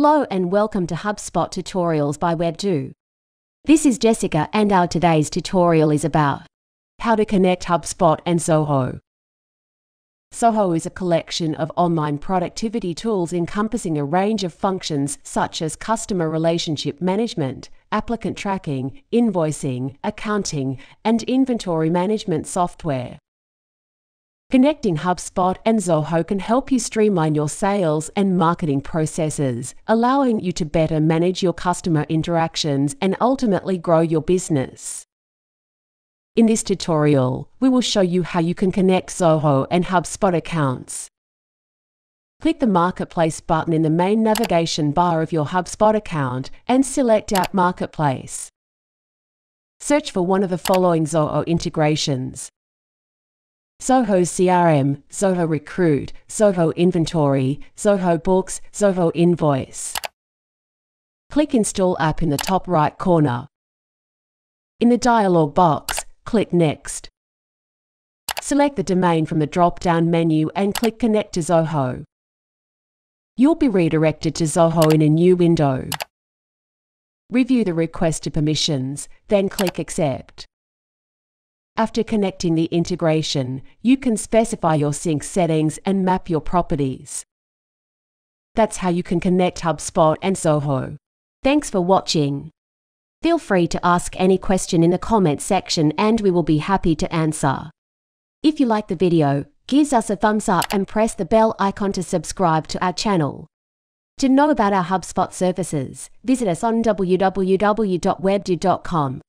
Hello and welcome to HubSpot Tutorials by webdew. This is Jessica and our today's tutorial is about how to connect HubSpot and Zoho. Zoho is a collection of online productivity tools encompassing a range of functions such as customer relationship management, applicant tracking, invoicing, accounting, and inventory management software. Connecting HubSpot and Zoho can help you streamline your sales and marketing processes, allowing you to better manage your customer interactions and ultimately grow your business. In this tutorial, we will show you how you can connect Zoho and HubSpot accounts. Click the Marketplace button in the main navigation bar of your HubSpot account and select App Marketplace. Search for one of the following Zoho integrations. Zoho CRM, Zoho Recruit, Zoho Inventory, Zoho Books, Zoho Invoice. Click Install App in the top right corner. In the dialog box, click Next. Select the domain from the drop-down menu and click Connect to Zoho. You'll be redirected to Zoho in a new window. Review the requested permissions, then click Accept. After connecting the integration, you can specify your sync settings and map your properties. That's how you can connect HubSpot and Zoho. Thanks for watching. Feel free to ask any question in the comments section and we will be happy to answer. If you like the video, give us a thumbs up and press the bell icon to subscribe to our channel. To know about our HubSpot services, visit us on www.webdew.com.